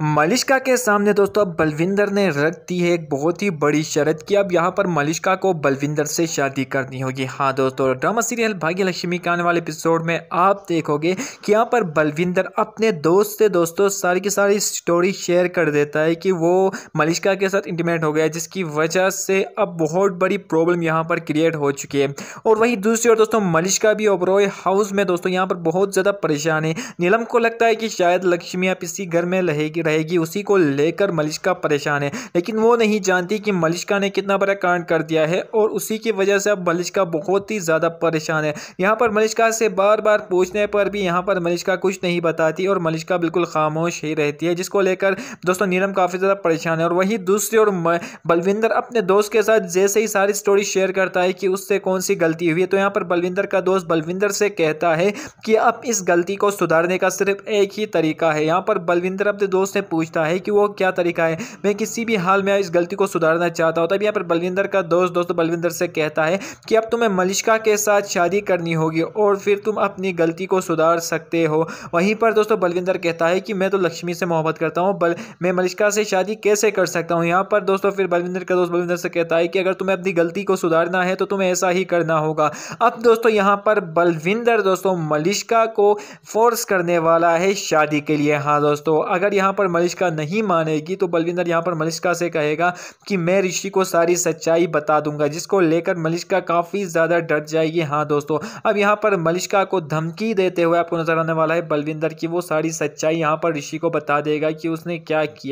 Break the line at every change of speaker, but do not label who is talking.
मलिश्का के सामने दोस्तों, अब बलविंदर ने रख दी है एक बहुत ही बड़ी शर्त कि। अब यहाँ पर मलिश्का को बलविंदर से शादी करनी होगी। हाँ दोस्तों, ड्रामा सीरियल भाग्य लक्ष्मी के आने वाले एपिसोड में आप देखोगे कि यहाँ पर बलविंदर अपने दोस्त से दोस्तों सारी की सारी स्टोरी शेयर कर देता है कि वो मलिश्का के साथ इंटीमेट हो गया, जिसकी वजह से अब बहुत बड़ी प्रॉब्लम यहाँ पर क्रिएट हो चुकी है। और वही दूसरी ओर दोस्तों, मलिश्का भी ओबरोय हाउस में दोस्तों, यहाँ पर बहुत ज़्यादा परेशान है। नीलम को लगता है कि शायद लक्ष्मी आप इसी घर में रहेगी रहेगी, उसी को लेकर मलिश्का परेशान है। लेकिन वो नहीं जानती कि मलिश्का ने कितना बड़ा कांड कर दिया है और उसी की वजह से अब मलिश्का बहुत ही ज़्यादा परेशान है। यहाँ पर मलिश्का से बार बार पूछने पर भी यहाँ पर मलिश्का कुछ नहीं बताती और मलिश्का बिल्कुल खामोश ही रहती है, जिसको लेकर दोस्तों नीलम काफ़ी ज़्यादा परेशान है। और वहीं दूसरी ओर बलविंदर अपने दोस्त के साथ जैसे ही सारी स्टोरी शेयर करता है कि उससे कौन सी गलती हुई है तो यहाँ पर बलविंदर का दोस्त बलविंदर से कहता है कि अब इस गलती को सुधारने का सिर्फ़ एक ही तरीका है। यहाँ पर बलविंदर अपने दोस्त पूछता पूछता है कि वो क्या तरीका है। मैं किसी भी हाल में इस गलती को सुधारना चाहता हूँ, तब यहाँ पर बलविंदर का दोस्त दोस्त बलविंदर से कहता है कि अब तुम्हें मलिश्का के साथ शादी करनी होगी और फिर तुम अपनी गलती को सुधार सकते हो। वहीं पर दोस्तों बलविंदर कहता है कि मैं तो लक्ष्मी से मोहब्बत करता हूँ, बल, मैं मलिश्का से शादी कैसे कर सकता हूँ? यहाँ पर दोस्तों फिर बलविंदर का दोस्त बलविंदर से कहता है कि अगर तुम्हें अपनी गलती को सुधारना है तो तुम्हें ऐसा ही करना होगा। अब दोस्तों यहाँ पर बलविंदर दोस्तों मलिश्का को फोर्स करने वाला है शादी के लिए। हाँ दोस्तों, अगर यहाँ पर मलिश्का नहीं मानेगी तो बलविंदर यहाँ पर मलिश्का से कहेगा कि मैं ऋषि को सारी सच्चाई बता दूँगा, जिसको लेकर मलिश्का काफ़ी ज़्यादा डर जाएगी। हाँ दोस्तों, अब यहाँ पर मलिश्का को धमकी देते हुए आपको नज़र आने वाला है बलविंदर की वो सारी सच्चाई यहाँ पर ऋषि को बता देगा कि उसने क्या किया।